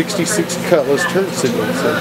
66 Cutlass turn signals.